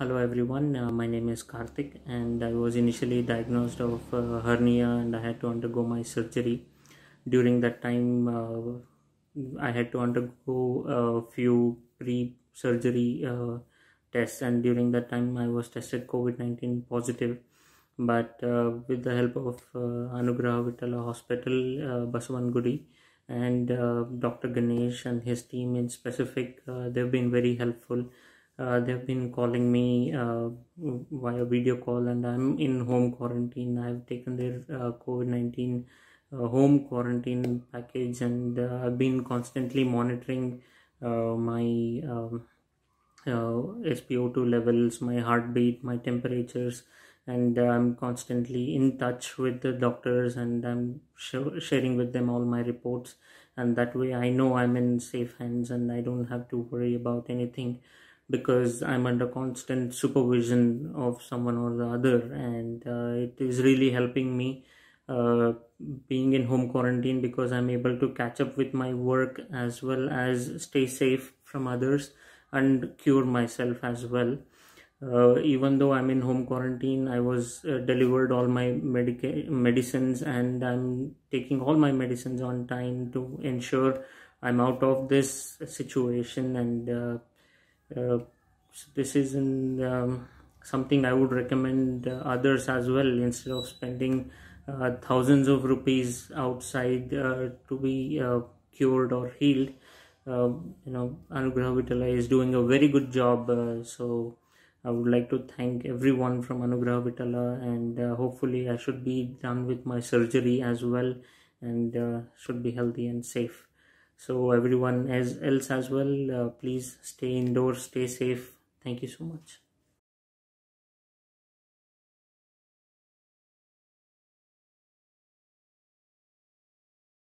Hello everyone, uh, my name is Karthik and I was initially diagnosed of uh, hernia and I had to undergo my surgery. During that time, uh, I had to undergo a few pre-surgery uh, tests and during that time I was tested COVID-19 positive. But uh, with the help of uh, Anugraha Vitala Hospital, uh, and Dr. Ganesh and his team in specific, they've been very helpful uh, they've been calling me uh, via video call and i'm in home quarantine. I've taken their uh, covid-19 uh, home quarantine package and uh, i've been constantly monitoring uh, my um, spo2 levels my heartbeat my temperatures and i'm constantly in touch with the doctors and i'm sh- sharing with them all my reports. And that way i know i'm in safe hands and i don't have to worry about anything because I'm under constant supervision of someone or the other, and uh, it is really helping me uh, being in home quarantine because I'm able to catch up with my work as well as stay safe from others and cure myself as well. Uh, even though I'm in home quarantine, I was uh, delivered all my medica- medicines and I'm taking all my medicines on time to ensure I'm out of this situation and uh, uh, this is in, um, something I would recommend uh, others as well instead of spending uh, thousands of rupees outside uh, to be uh, cured or healed. Um, you know, Anugraha Vitala is doing a very good job. so I would like to thank everyone from Anugraha Vitala and hopefully I should be done with my surgery as well and should be healthy and safe so everyone as else as well uh, please stay indoors stay safe. Thank you so much